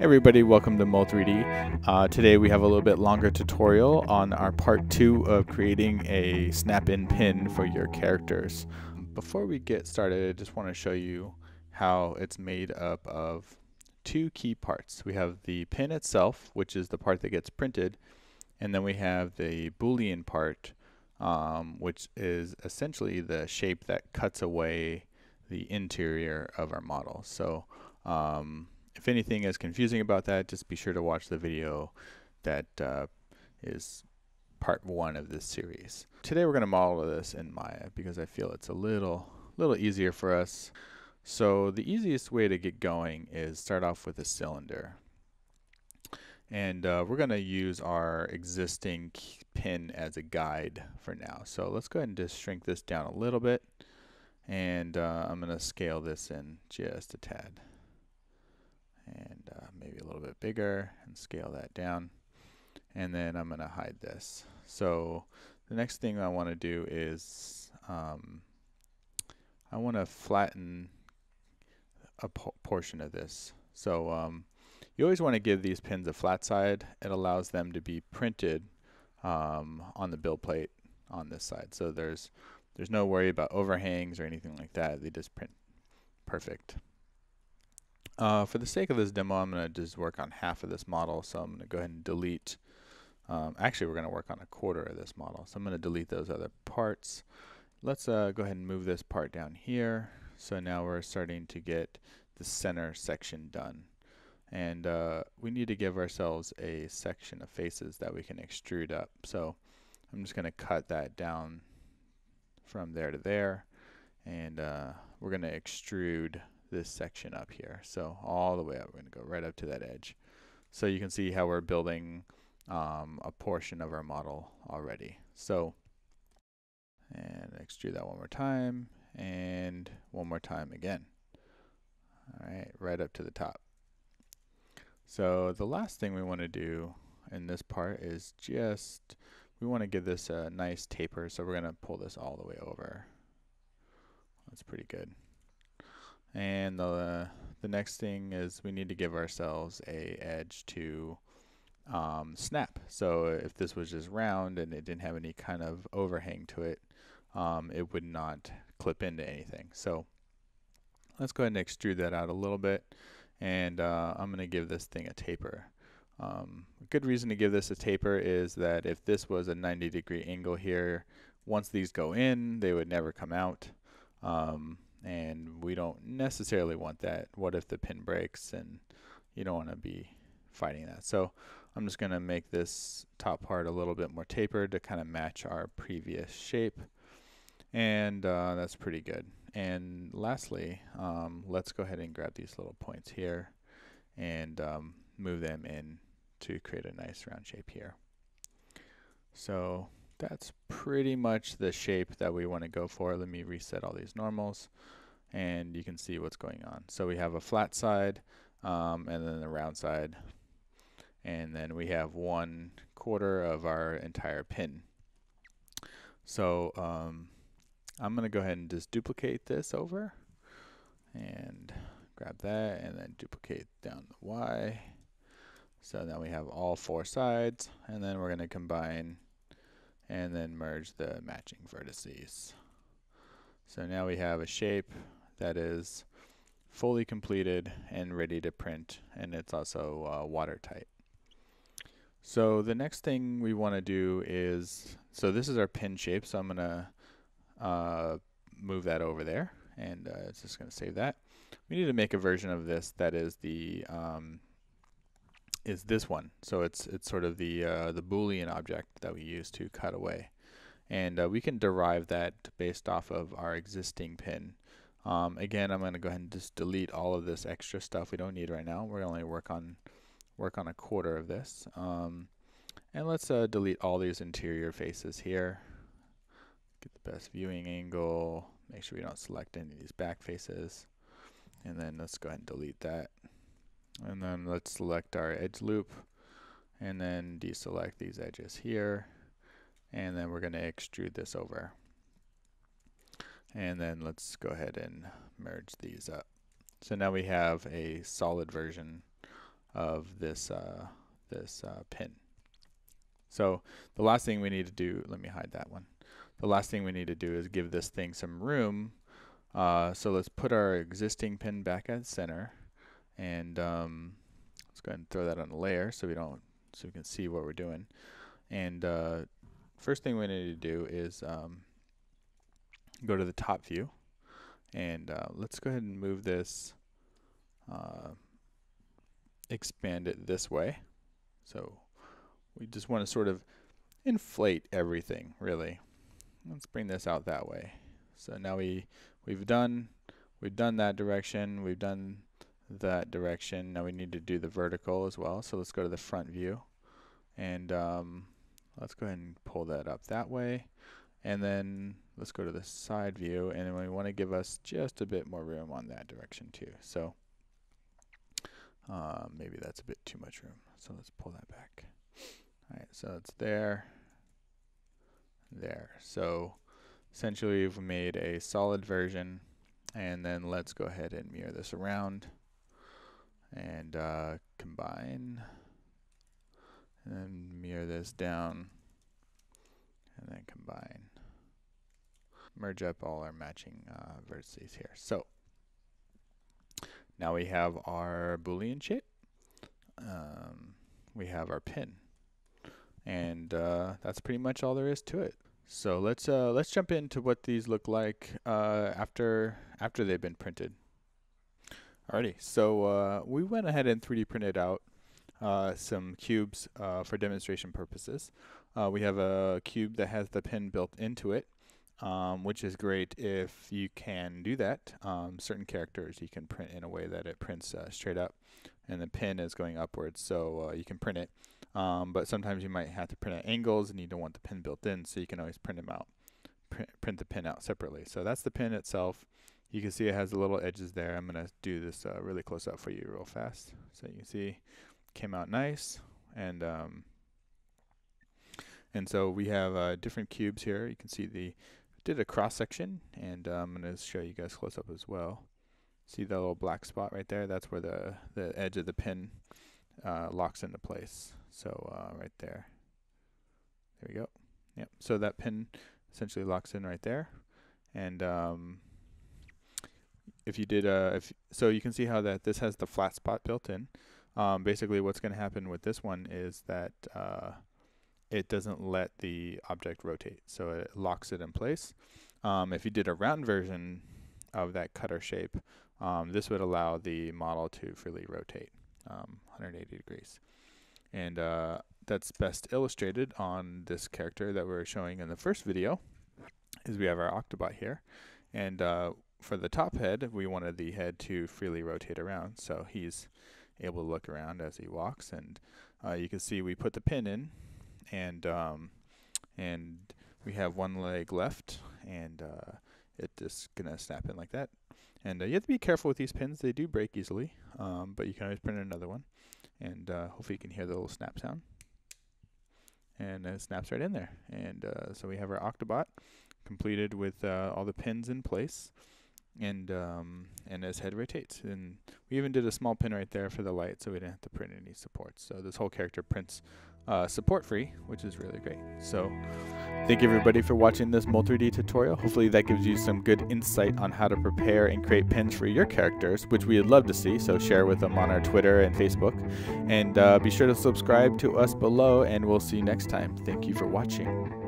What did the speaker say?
Everybody, welcome to Mold3D. Uh, today we have a little bit longer tutorial on our part two of creating a snap-in pin for your characters. Before we get started, I just want to show you how it's made up of two key parts. We have the pin itself, which is the part that gets printed, and then we have the boolean part, um, which is essentially the shape that cuts away the interior of our model. So um, if anything is confusing about that, just be sure to watch the video that uh, is part one of this series. Today we're going to model this in Maya because I feel it's a little, little easier for us. So the easiest way to get going is start off with a cylinder. And uh, we're going to use our existing pin as a guide for now. So let's go ahead and just shrink this down a little bit. And uh, I'm going to scale this in just a tad maybe a little bit bigger and scale that down. And then I'm going to hide this. So the next thing I want to do is um, I want to flatten a po portion of this. So um, you always want to give these pins a flat side. It allows them to be printed um, on the build plate on this side. So there's there's no worry about overhangs or anything like that. They just print perfect uh, for the sake of this demo, I'm going to just work on half of this model. So I'm going to go ahead and delete. Um, actually, we're going to work on a quarter of this model. So I'm going to delete those other parts. Let's uh, go ahead and move this part down here. So now we're starting to get the center section done. And uh, we need to give ourselves a section of faces that we can extrude up. So I'm just going to cut that down from there to there. And uh, we're going to extrude this section up here. So all the way up, we're going to go right up to that edge. So you can see how we're building um, a portion of our model already. So, and extrude that one more time, and one more time again. All right, right up to the top. So the last thing we want to do in this part is just, we want to give this a nice taper, so we're going to pull this all the way over. That's pretty good. And the, the next thing is we need to give ourselves a edge to um, snap. So if this was just round and it didn't have any kind of overhang to it, um, it would not clip into anything. So let's go ahead and extrude that out a little bit. And uh, I'm going to give this thing a taper. Um, a good reason to give this a taper is that if this was a 90 degree angle here, once these go in, they would never come out. Um, and we don't necessarily want that. What if the pin breaks and you don't want to be fighting that. So I'm just going to make this top part a little bit more tapered to kind of match our previous shape. And uh, that's pretty good. And lastly, um, let's go ahead and grab these little points here and um, move them in to create a nice round shape here. So that's pretty much the shape that we want to go for. Let me reset all these normals and you can see what's going on. So we have a flat side um, and then a round side and then we have one quarter of our entire pin. So um, I'm going to go ahead and just duplicate this over and grab that and then duplicate down the Y. So now we have all four sides and then we're going to combine and then merge the matching vertices. So now we have a shape that is fully completed and ready to print and it's also uh, watertight. So the next thing we want to do is, so this is our pin shape, so I'm going to uh, move that over there and uh, it's just going to save that. We need to make a version of this that is the um, is this one. So it's it's sort of the uh, the boolean object that we use to cut away, and uh, we can derive that based off of our existing pin. Um, again, I'm going to go ahead and just delete all of this extra stuff we don't need right now. We're only work on work on a quarter of this, um, and let's uh, delete all these interior faces here. Get the best viewing angle. Make sure we don't select any of these back faces, and then let's go ahead and delete that. And then let's select our edge loop and then deselect these edges here. And then we're going to extrude this over. And then let's go ahead and merge these up. So now we have a solid version of this uh, this uh, pin. So the last thing we need to do, let me hide that one. The last thing we need to do is give this thing some room. Uh, so let's put our existing pin back at center and um, let's go ahead and throw that on a layer so we don't so we can see what we're doing. And uh, first thing we need to do is um, go to the top view. And uh, let's go ahead and move this uh, expand it this way. So we just want to sort of inflate everything really. Let's bring this out that way. So now we we've done we've done that direction. We've done that direction. Now we need to do the vertical as well. So let's go to the front view. And um, let's go ahead and pull that up that way. And then let's go to the side view. And we want to give us just a bit more room on that direction too. So uh, maybe that's a bit too much room. So let's pull that back. Alright so it's there. There. So essentially we've made a solid version. And then let's go ahead and mirror this around and uh, combine and mirror this down and then combine merge up all our matching uh, vertices here. So now we have our Boolean shape. Um, we have our pin. And uh, that's pretty much all there is to it. So let's uh, let's jump into what these look like uh, after after they've been printed. Alrighty, so uh, we went ahead and 3D printed out uh, some cubes for demonstration purposes. we have a cube that has the pin built into it um, which is great if you can do that. Um, certain characters you can print in a way that it prints uh, straight up and the pin is going upwards so uh, you can print it. Um, but sometimes you might have to print at angles and you don't want the pin built in so you can always print them out. Print, print the pin out separately. So that's the pin itself. You can see it has the little edges there. I'm going to do this uh, really close up for you real fast. So you can see came out nice and um, and so we have uh, different cubes here. You can see the did a cross section and uh, I'm going to show you guys close up as well. See the little black spot right there? That's where the, the edge of the pin uh, locks into place. So uh, right there. There we go. Yep. So that pin essentially locks in right there. And um, if you did, a if so you can see how that this has the flat spot built in. Um, basically what's going to happen with this one is that uh, it doesn't let the object rotate. So it locks it in place. Um, if you did a round version of that cutter shape, um, this would allow the model to freely rotate um, 180 degrees. And uh, that's best illustrated on this character that we are showing in the first video, is we have our Octobot here. And uh, for the top head, we wanted the head to freely rotate around. So he's able to look around as he walks. And uh, you can see we put the pin in and um, and we have one leg left, and uh, it just gonna snap in like that. And uh, you have to be careful with these pins; they do break easily, um, but you can always print another one. And uh, hopefully, you can hear the little snap sound. And it snaps right in there. And uh, so we have our Octobot completed with uh, all the pins in place and um, and his head rotates. And we even did a small pin right there for the light, so we didn't have to print any supports. So this whole character prints uh, support free, which is really great. So thank you everybody for watching this Mold3D tutorial. Hopefully that gives you some good insight on how to prepare and create pins for your characters, which we would love to see. So share with them on our Twitter and Facebook. And uh, be sure to subscribe to us below, and we'll see you next time. Thank you for watching.